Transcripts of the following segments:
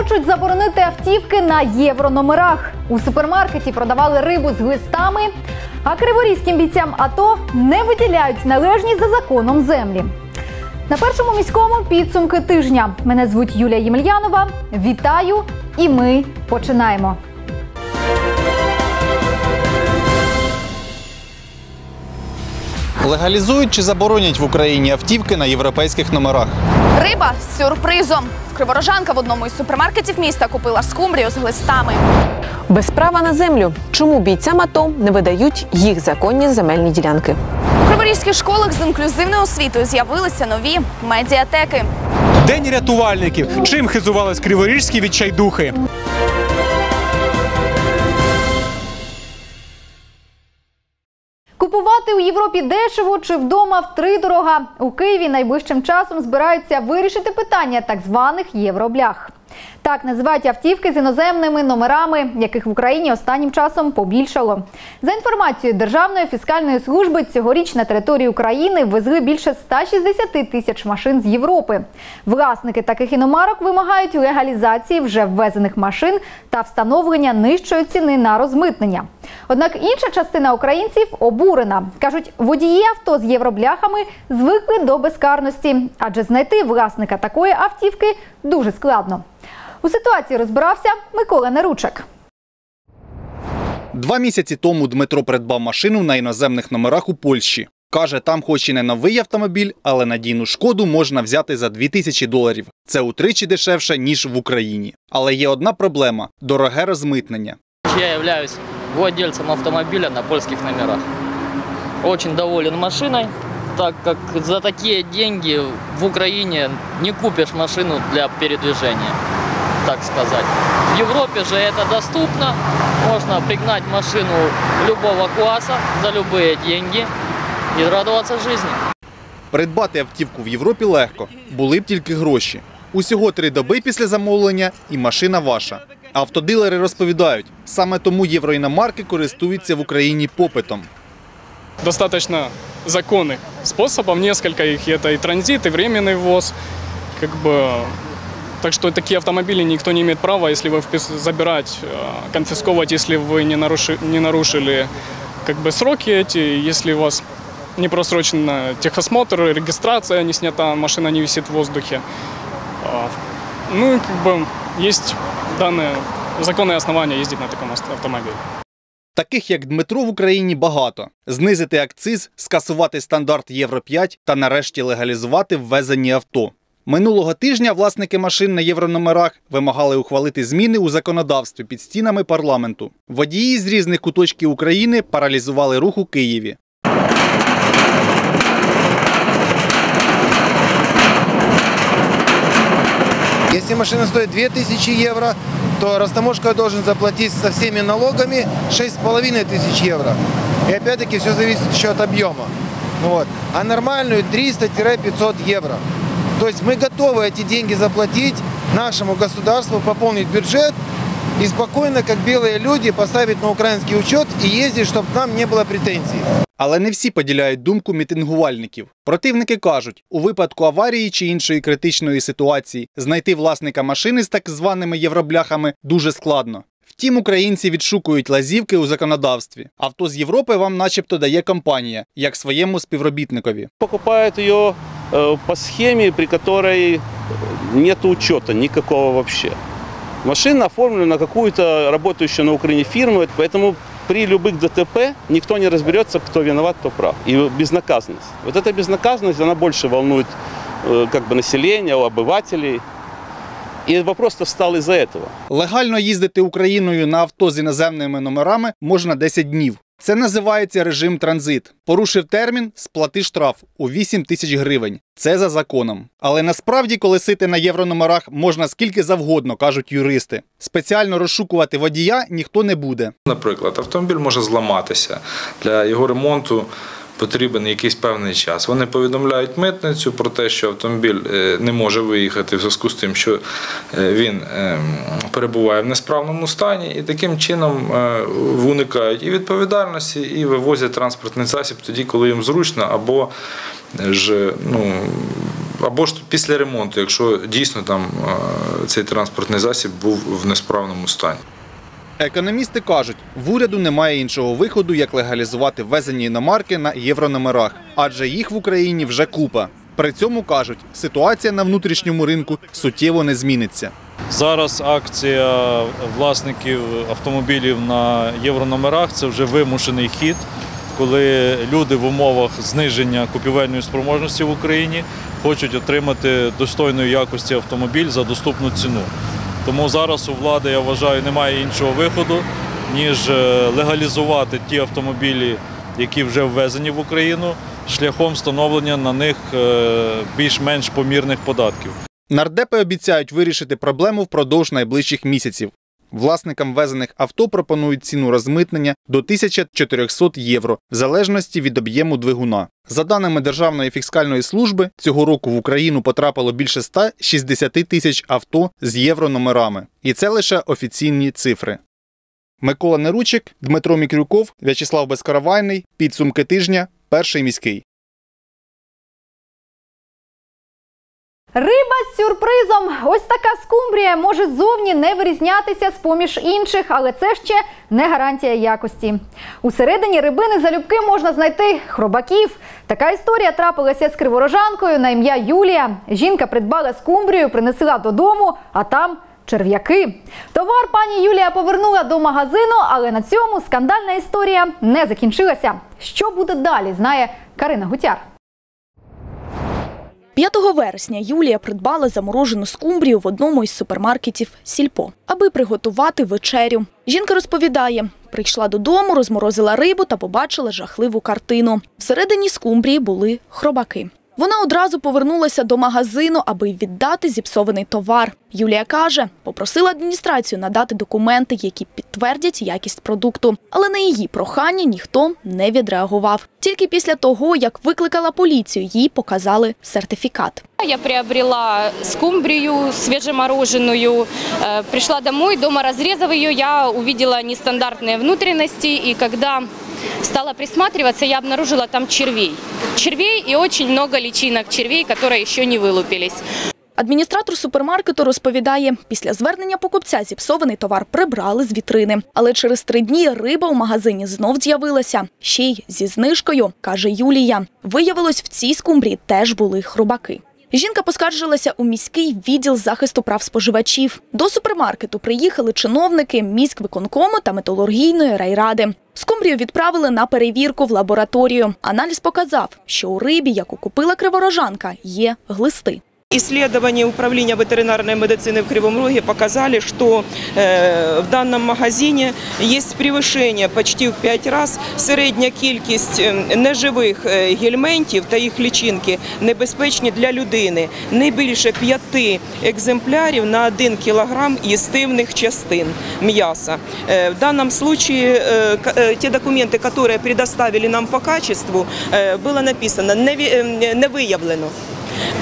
Хочуть заборонити автівки на єврономерах. У супермаркеті продавали рибу з глистами, а криворізьким бійцям АТО не виділяють належні за законом землі. На першому міському підсумки тижня. Мене звуть Юлія Ємельянова. Вітаю, і ми починаємо. Легалізують чи заборонять в Україні автівки на європейських номерах? Риба з сюрпризом. Криворожанка в одному із супермаркетів міста купила скумбрію з глистами. Без права на землю. Чому бійцям АТО не видають їх законні земельні ділянки? У криворізьких школах з інклюзивною освітою з'явилися нові медіатеки. День рятувальників. Чим хизувались криворіжські відчайдухи? Купувати у Європі дешево чи вдома втридорога. У Києві найближчим часом збираються вирішити питання так званих євроблях. Так називають автівки з іноземними номерами, яких в Україні останнім часом побільшало. За інформацією Державної фіскальної служби, цьогоріч на території України везли більше 160 тисяч машин з Європи. Власники таких іномарок вимагають легалізації вже ввезених машин та встановлення нижчої ціни на розмитнення. Однак інша частина українців обурена. кажуть, водії авто з євробляхами звикли до безкарності, адже знайти власника такої автівки дуже складно. У ситуації розбирався Микола Неручек. Два місяці тому Дмитро придбав машину на іноземних номерах у Польщі. Каже, там хоч і не новий автомобіль, але надійну шкоду можна взяти за 2000 доларів. Це утричі дешевше, ніж в Україні. Але є одна проблема – дороге розмитнення. Я являюсь владельцем автомобиля на польских номерах. Очень доволен машиной, так как за такие деньги в Украине не купишь машину для передвижения, так сказать. В Европе же это доступно, можно пригнать машину любого класса за любые деньги и радоваться жизни. Придбати автівку в Європі легко, були б тільки гроші. Усього три доби після замовлення і машина ваша. Автодилери розповідають, саме тому євроіномарки користуються в Україні попитом. достаточно законных способов, несколько их, и это и транзит, и временный ввоз, как бы, так что такие автомобили никто не имеет права, если вы впис- забирать, э, конфисковывать, если вы не, наруши, не нарушили как бы сроки эти, если у вас не просрочен техосмотр, регистрация не снята, машина не висит в воздухе. А, Ну и как бы есть данные законные основания ездить на таком авто- автомобиле. Таких як Дмитро в Україні багато. Знизити акциз, скасувати стандарт Євро 5 та нарешті легалізувати ввезені авто. Минулого тижня власники машин на єврономерах вимагали ухвалити зміни у законодавстві під стінами парламенту. Водії з різних куточків України паралізували рух у Києві. Если машина стоит 2000 евро, то растаможка должен заплатить со всеми налогами 6,5 тысяч евро. И опять-таки все зависит от объема. Вот. А нормальную 300-500 евро. То есть мы готовы эти деньги заплатить нашему государству, пополнить бюджет и спокойно, как белые люди, поставить на украинский учет и ездить, чтобы нам не было претензий. Але не всі поділяють думку мітингувальників. Противники кажуть, у випадку аварії чи іншої критичної ситуації знайти власника машини з так званими євробляхами дуже складно. Втім, українці відшукують лазівки у законодавстві. Авто з Європи вам начебто дає компанія, як своєму співробітникові. покупают ее э, по схеме, при которой нет учета никакого вообще. Машина оформлена на какую-то работающую на Украине фирму, поэтому при любых ДТП никто не разберется, кто виноват, кто прав. И безнаказанность. Вот эта безнаказанность, она больше волнует э, как бы население, обывателей. И вопрос-то встал из-за этого. Легально їздити Україною на авто з іноземними номерами можна 10 днів. Це називається режим транзит. Порушив термін, сплати штраф у 8 тисяч гривень. Це за законом. Але насправді колесити на єврономерах можна скільки завгодно, кажуть юристи. Спеціально розшукувати водія ніхто не буде. Наприклад, автомобіль може зламатися. Для його ремонту потрібен якийсь певний час. Вони повідомляють митницю про те, що автомобіль е, не може виїхати в зв'язку з тим, що е, він е, перебуває в несправному стані, і таким чином е, уникають і відповідальності, і вивозять транспортний засіб тоді, коли їм зручно, або ж ну. Або ж після ремонту, якщо дійсно там цей транспортний засіб був в несправному стані. Економісти кажуть, в уряду немає іншого виходу, як легалізувати ввезені іномарки на єврономерах, адже їх в Україні вже купа. При цьому кажуть, ситуація на внутрішньому ринку суттєво не зміниться. Зараз акція власників автомобілів на єврономерах це вже вимушений хід, коли люди в умовах зниження купівельної спроможності в Україні хочуть отримати достойної якості автомобіль за доступну ціну. Тому зараз у влади, я вважаю, немає іншого виходу, ніж е, легалізувати ті автомобілі, які вже ввезені в Україну, шляхом встановлення на них е, більш-менш помірних податків. Нардепи обіцяють вирішити проблему впродовж найближчих місяців. Власникам ввезених авто пропонують ціну розмитнення до 1400 євро в залежності від об'єму двигуна. За даними Державної фіскальної служби, цього року в Україну потрапило більше 160 тисяч авто з єврономерами. І це лише офіційні цифри. Микола Неручик, Дмитро Мікрюков, В'ячеслав Безкаравайний. Підсумки тижня. Перший міський. Риба з сюрпризом. Ось така скумбрія може зовні не вирізнятися з поміж інших, але це ще не гарантія якості. Усередині рибини залюбки можна знайти хробаків. Така історія трапилася з криворожанкою на ім'я Юлія. Жінка придбала скумбрію, принесла додому, а там черв'яки. Товар пані Юлія повернула до магазину, але на цьому скандальна історія не закінчилася. Що буде далі, знає Карина Гутяр. 5 вересня Юлія придбала заморожену скумбрію в одному із супермаркетів Сільпо, аби приготувати вечерю. Жінка розповідає, прийшла додому, розморозила рибу та побачила жахливу картину. Всередині скумбрії були хробаки. Вона одразу повернулася до магазину, аби віддати зіпсований товар. Юлія каже, попросила адміністрацію надати документи, які підтвердять якість продукту. Але на її прохання ніхто не відреагував. Тільки після того, як викликала поліцію, їй показали сертифікат. Я приобрела скумбрию свежемороженую, Э, пришла домой, дома разрезав ее, я увидела нестандартные внутренности, и когда стала присматриваться, я обнаружила там червей. Червей и очень много личинок червей, которые еще не вылупились. Адміністратор супермаркету розповідає, після звернення покупця зіпсований товар прибрали з вітрини. Але через три дні риба у магазині знов з'явилася. Ще й зі знижкою, каже Юлія. Виявилось, в цій скумбрії теж були хробаки. Жінка поскаржилася у міський відділ захисту прав споживачів. До супермаркету приїхали чиновники міськвиконкому та металургійної райради. Скумбрію відправили на перевірку в лабораторію. Аналіз показав, що у рибі, яку купила криворожанка, є глисти. Исследования Управления ветеринарной медицины в Кривом Роге показали, что э, в данном магазине есть превышение почти в 5 раз. Середня кількість е, неживих е, гельментів та їх лічинки небезпечні для людини. Не більше 5 екземплярів на 1 кілограм їстивних частин м'яса. Э, В данном случае э, к- э, те документы, которые предоставили нам по качеству, э, было написано «не ви- э, «не выявлено»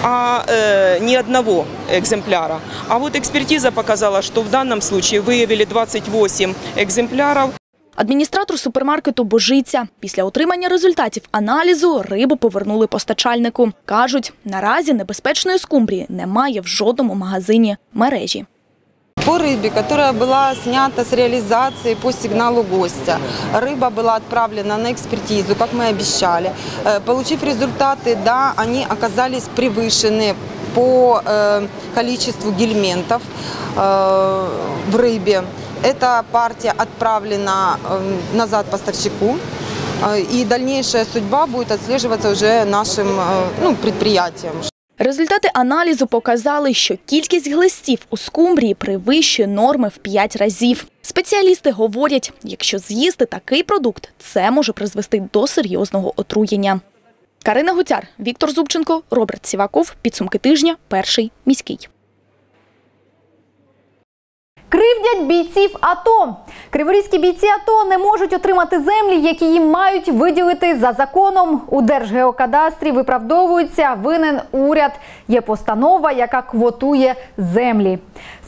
а э, ни одного экземпляра. А вот экспертиза показала, что в данном случае выявили 28 экземпляров. Адміністратор супермаркету божиться. Після отримання результатів аналізу рибу повернули постачальнику. Кажуть, наразі небезпечної скумбрії немає в жодному магазині мережі. По рыбе, которая была снята с реализации по сигналу гостя. Рыба была отправлена на экспертизу, как мы обещали. Э, Получив результаты, да, они оказались превышены по э, количеству гельментов э, в рыбе. Эта партия отправлена назад поставщику. И дальнейшая судьба будет отслеживаться уже нашим ну, предприятием. Результати аналізу показали, що кількість глистів у скумбрії перевищує норми в 5 разів. Спеціалісти говорять, якщо з'їсти такий продукт, це може призвести до серйозного отруєння. Карина Гуцяр, Віктор Зубченко, Роберт Сіваков. Підсумки тижня. Перший міський. Кривдять бійців АТО. Криворізькі бійці АТО не можуть отримати землі, які їм мають виділити за законом. У Держгеокадастрі виправдовується винен уряд. Є постанова, яка квотує землі.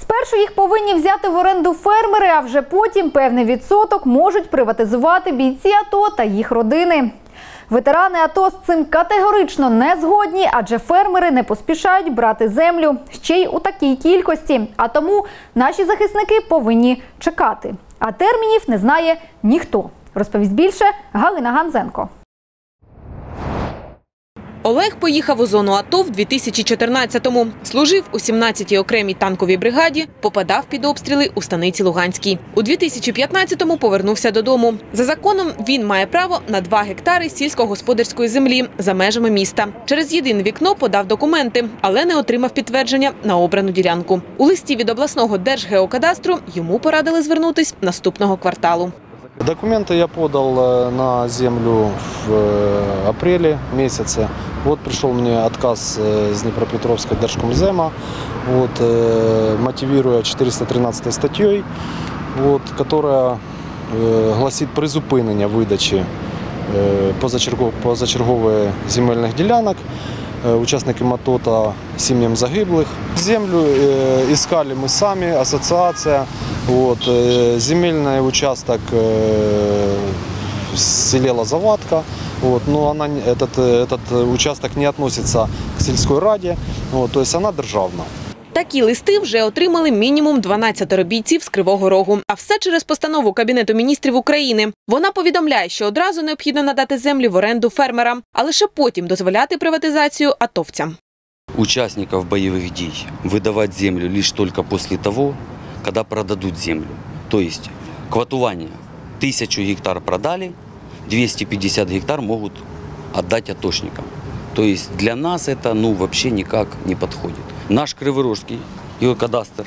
Спершу їх повинні взяти в оренду фермери, а вже потім певний відсоток можуть приватизувати бійці АТО та їх родини. Ветерани АТО з цим категорично не згодні, адже фермери не поспішають брати землю ще й у такій кількості. А тому наші захисники повинні чекати. А термінів не знає ніхто. Розповість більше Галина Ганзенко. Олег поїхав у зону АТО в 2014-му. Служив у 17-й окремій танковій бригаді, попадав під обстріли у станиці Луганській. У 2015-му повернувся додому. За законом він має право на 2 гектари сільськогосподарської землі за межами міста. Через єдине вікно подав документи, але не отримав підтвердження на обрану ділянку. У листі від обласного держгеокадастру йому порадили звернутись наступного кварталу. Документы я подал э, на землю в э, апреле месяце. Вот пришел мне отказ э, из Днепропетровска Держкомзема, вот, э, мотивируя 413 статьей, вот, которая э, гласит призупинення видачі е, позачерго- позачергової земельних ділянок е, учасникам АТО та сім'ям загиблих. Землю е, искали мы сами, ассоциация. Вот, э, земельный участок э, в селе Лозоватка. Вот, но она, не- этот, э, этот э, участок не относится к сельской раде, вот, то есть она державна. Такі листи вже отримали мінімум 12 бійців з Кривого Рогу. А все через постанову Кабінету міністрів України. Вона повідомляє, що одразу необхідно надати землі в оренду фермерам, а лише потім дозволяти приватизацію атовцям. участников боевых дій выдавать землю лишь только после того, когда продадут землю. То есть квотування. Тысячу гектар продали, 250 гектар могут отдать атошникам. То есть для нас это ну, вообще никак не подходит. Наш Криворожский геокадастр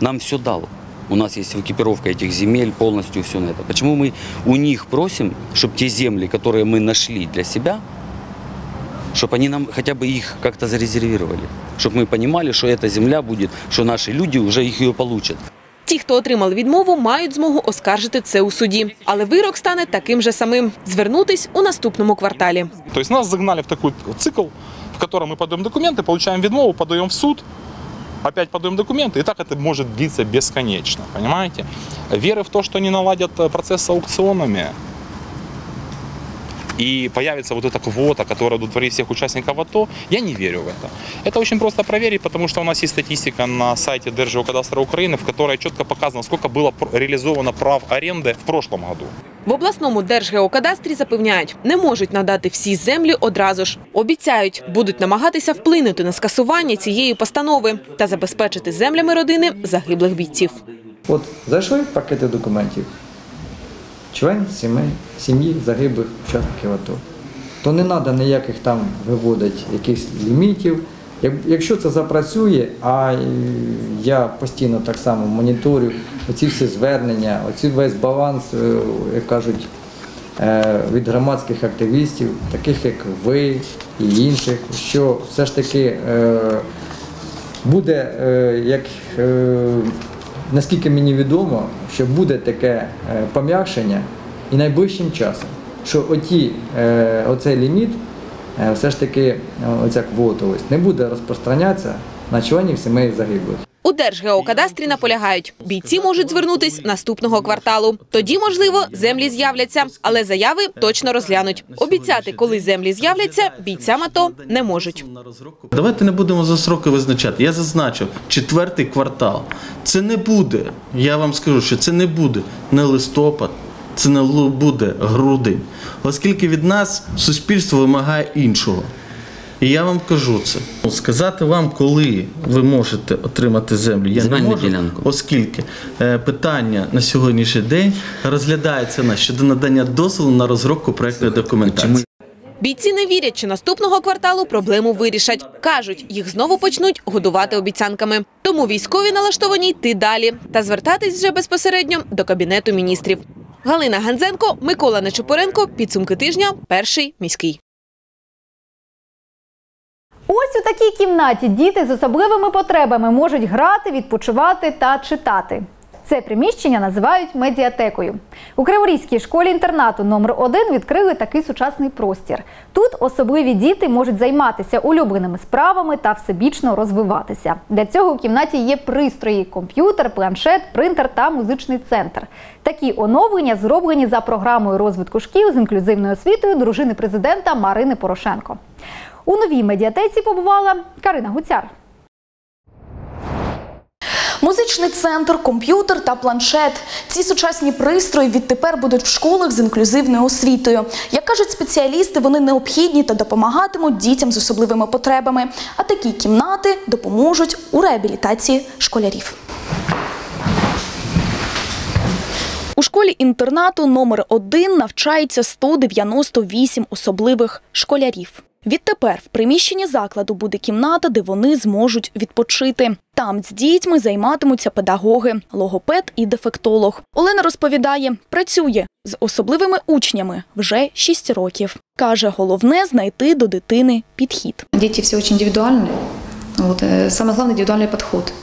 нам все дал. У нас есть экипировка этих земель, полностью все на это. Почему мы у них просим, чтобы те земли, которые мы нашли для себя, чтобы они нам хотя бы их как-то зарезервировали. Чтобы мы понимали, что эта земля будет, что наши люди уже их ее получат. Ті, хто отримали відмову, мають змогу оскаржити це у суді. Але вирок стане таким же самим звернутись у наступному кварталі. То есть нас загнали в такой цикл, в котором мы подаем документы, получаем видмову, подаем в суд, опять подаем документы, и так это может длиться бесконечно, понимаете? Веры в то, что они наладят э, процесс с аукционами, и появится вот эта квота, которая удовлетворит всех участников АТО, я не верю в это. Это очень просто проверить, потому что у нас есть статистика на сайте Держгеокадастра Украины, в которой четко показано, сколько было пр- реализовано прав аренды в прошлом году. В обласному держгеокадастрі запевняють, не можуть надати всі землі одразу ж. Обіцяють, будуть намагатися вплинути на скасування цієї постанови та забезпечити землями родини загиблих бійців. От зайшли пакети документів. Член сімей, сім'ї загиблих учасників АТО. То не треба ніяких там виводити якихось лімітів. Якщо це запрацює, а я постійно так само моніторю оці всі звернення, оці весь баланс, е, як кажуть, е, від громадських активістів, таких як ви і інших, що все ж таки е, буде, як наскільки мені відомо, що буде таке е, пом'якшення і найближчим часом, що оті, е, оцей ліміт, е, все ж таки оця квота не буде розпространятися на членів сімей загиблих. Держгеокадастрі наполягають, бійці можуть звернутись наступного кварталу. Тоді, можливо, землі з'являться, але заяви точно розглянуть. Обіцяти, коли землі з'являться, бійцям АТО не можуть. Давайте не будемо за сроки визначати. Я зазначив четвертий квартал. Це не буде. Я вам скажу, що це не буде не листопад, це не буде грудень, оскільки від нас суспільство вимагає іншого. І я вам кажу це. Сказати вам, коли ви можете отримати землю, я Земельну не можу, ділянку. оскільки е, питання на сьогоднішній день розглядається на щодо надання дозволу на розробку проектної документації. Бійці не вірять, що наступного кварталу проблему вирішать. Кажуть, їх знову почнуть годувати обіцянками. Тому військові налаштовані йти далі та звертатись вже безпосередньо до кабінету міністрів. Галина Ганзенко, Микола Нечупоренко. Підсумки тижня. Перший міський. Ось у такій кімнаті діти з особливими потребами можуть грати, відпочивати та читати. Це приміщення називають медіатекою. У Криворізькій школі-інтернату номер 1 відкрили такий сучасний простір. Тут особливі діти можуть займатися улюбленими справами та всебічно розвиватися. Для цього у кімнаті є пристрої: комп'ютер, планшет, принтер та музичний центр. Такі оновлення зроблені за програмою розвитку шкіл з інклюзивною освітою дружини президента Марини Порошенко. У новій медіатеці побувала Карина Гуцяр. Музичний центр, комп'ютер та планшет. Ці сучасні пристрої відтепер будуть в школах з інклюзивною освітою. Як кажуть спеціалісти, вони необхідні та допомагатимуть дітям з особливими потребами. А такі кімнати допоможуть у реабілітації школярів. У школі-інтернату номер 1 навчається 198 особливих школярів. Відтепер в приміщенні закладу буде кімната, де вони зможуть відпочити. Там з дітьми займатимуться педагоги, логопед і дефектолог. Олена розповідає, працює з особливими учнями вже 6 років. Каже, головне знайти до дитини підхід. Дети все очень индивидуальные. Вот, э, самый главный индивидуальный подход.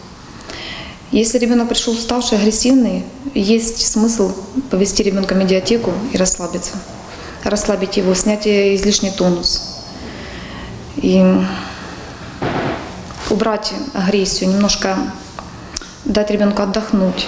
Если ребенок пришел уставший, агрессивный, есть смысл повести ребенка в медиатеку и расслабиться. Расслабить его, снять э, излишний тонус. И убрать агрессию, немножко дать ребенку отдохнуть,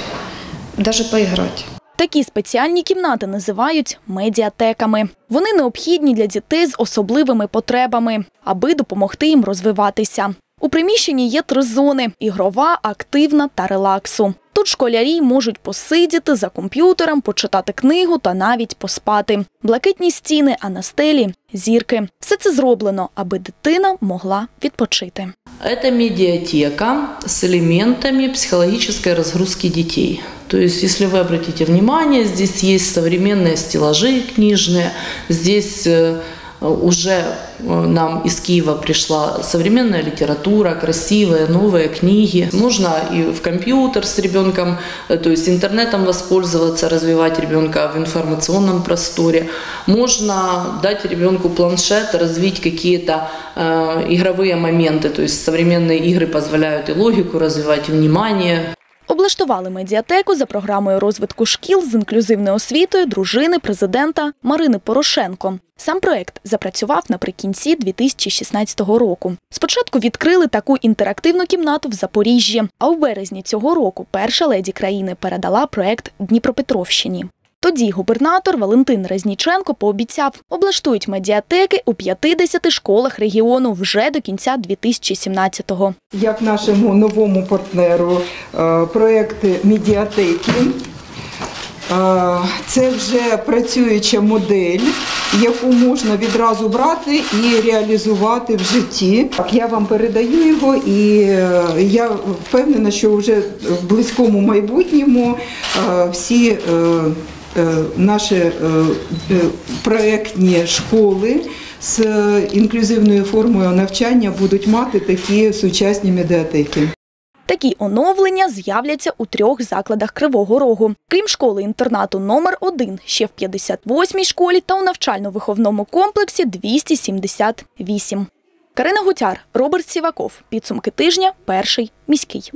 даже поиграть. Такі спеціальні кімнати називають медіатеками. Вони необхідні для дітей з особливими потребами, аби допомогти їм розвиватися. У приміщенні є три зони: ігрова, активна та релаксу. Тут школярі можуть посидіти за комп'ютером, почитати книгу та навіть поспати. Блакитні стіни, а на стелі зірки. Все це зроблено, аби дитина могла відпочити. Это медиатека с элементами психологической разгрузки детей. То есть, если вы обратите внимание, здесь есть современные стеллажи книжные, здесь э, уже э, нам из Киева пришла современная литература, красивые новые книги. Можно и в компьютер с ребенком, э, то есть интернетом воспользоваться, развивать ребенка в информационном просторе. Можно дать ребенку планшет, развить какие-то э, игровые моменты. То есть современные игры позволяют и логику развивать, и внимание. Облаштували медіатеку за програмою розвитку шкіл з інклюзивною освітою дружини президента Марини Порошенко. Сам проект запрацював наприкінці 2016 року. Спочатку відкрили таку інтерактивну кімнату в Запоріжжі, а у березні цього року перша леді країни передала проект Дніпропетровщині. Тоді губернатор Валентин Резніченко пообіцяв, облаштують медіатеки у 50 школах регіону вже до кінця 2017-го. як нашому новому партнеру е, проєкти медіатеки. Е, Це вже працююча модель, яку можна відразу брати і реалізувати в житті. Я вам передаю його, і е, я впевнена, що вже в близькому майбутньому всі наші е, е, проєктні школи з інклюзивною формою навчання будуть мати такі сучасні медіатеки. Такі оновлення з'являться у трьох закладах Кривого Рогу. Крім школи-інтернату номер 1 ще в 58-й школі та у навчально-виховному комплексі 278. Карина Гутяр, Роберт Сіваков. Підсумки тижня. Перший міський.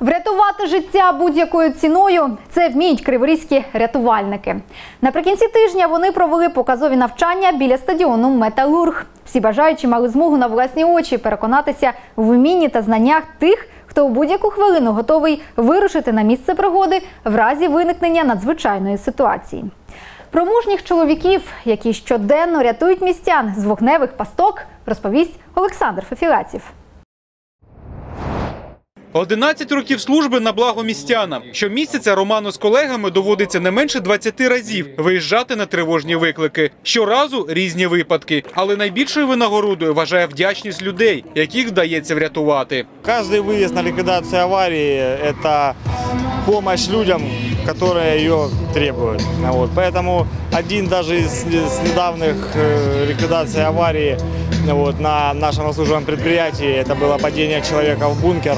Врятувати життя будь-якою ціною це вміють криворізькі рятувальники. Наприкінці тижня вони провели показові навчання біля стадіону Металург. Всі бажаючі мали змогу на власні очі переконатися в вмінні та знаннях тих, хто у будь-яку хвилину готовий вирушити на місце пригоди в разі виникнення надзвичайної ситуації. Про мужніх чоловіків, які щоденно рятують містян з вогневих пасток, розповість Олександр Фефілаців. 11 років служби на благо містянам. Щомісяця Роману з колегами доводиться не менше 20 разів виїжджати на тривожні виклики. Щоразу різні випадки, але найбільшою винагородою вважає вдячність людей, яких вдається врятувати. Каждый выезд на ликвидацию аварии – это помощь людям, которые ее требуют. Вот. Поэтому один даже из, из недавних э, ликвидаций аварии вот, на нашем заслуженном предприятии, это было падение человека в бункер.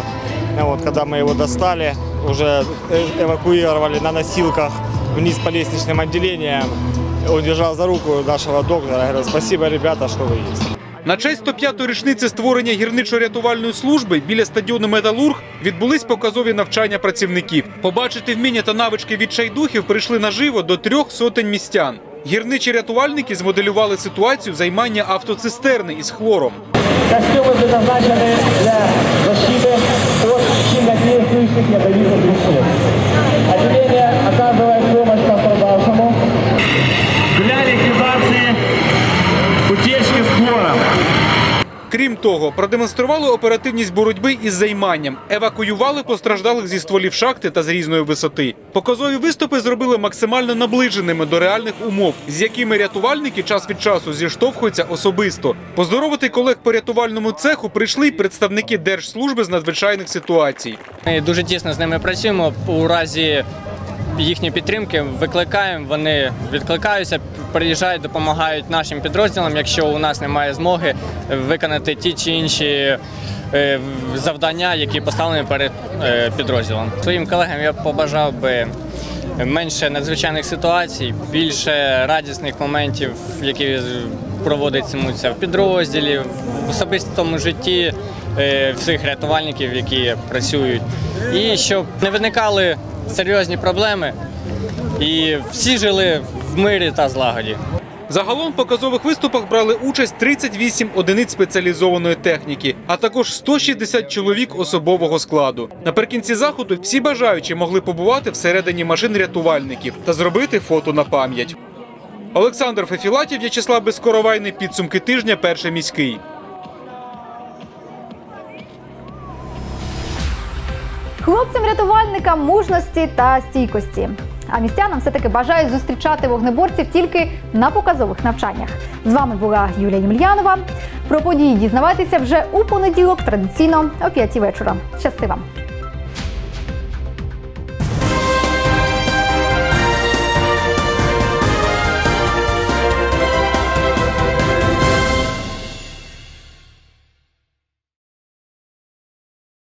Вот, когда мы его достали, уже э, эвакуировали на носилках вниз по лестничным отделениям. Он держал за руку нашего доктора, говорил, спасибо, ребята, что вы есть. На честь 105-ї річниці створення гірничо-рятувальної служби біля стадіону Металург відбулись показові навчання працівників. Побачити вміння та навички відчайдухів прийшли наживо до трьох сотень містян. Гірничі рятувальники змоделювали ситуацію займання автоцистерни із хлором. Костюмы предназначены для защиты от сильнодействующих ядовитых веществ. Крім того, продемонстрували оперативність боротьби із займанням, евакуювали постраждалих зі стволів шахти та з різної висоти. Показові виступи зробили максимально наближеними до реальних умов, з якими рятувальники час від часу зіштовхуються особисто. Поздоровити колег по рятувальному цеху прийшли й представники Держслужби з надзвичайних ситуацій. Ми дуже тісно з ними працюємо. У разі їхньої підтримки викликаємо, вони відкликаються, приїжджають, допомагають нашим підрозділам, якщо у нас немає змоги виконати ті чи інші е, завдання, які поставлені перед е, підрозділом. Своїм колегам я побажав би менше надзвичайних ситуацій, більше радісних моментів, які проводитимуться в підрозділі, в особистому житті е, всіх рятувальників, які працюють, і щоб не виникали серйозні проблеми, і всі жили в мирі та злагоді. Загалом в показових виступах брали участь 38 одиниць спеціалізованої техніки, а також 160 чоловік особового складу. Наприкінці заходу всі бажаючі могли побувати всередині машин рятувальників та зробити фото на пам'ять. Олександр Фефілатів, В'ячеслав Безкоровайний. Підсумки тижня. Перший міський. Хлопцям-рятувальникам мужності та стійкості. А містянам все-таки бажають зустрічати вогнеборців тільки на показових навчаннях. З вами була Юлія Ємельянова. Про події дізнавайтеся вже у понеділок, традиційно о 5 вечора. Щасти вам!